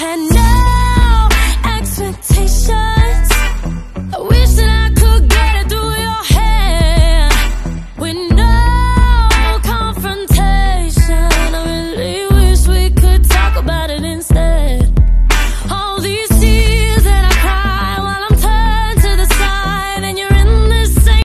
had no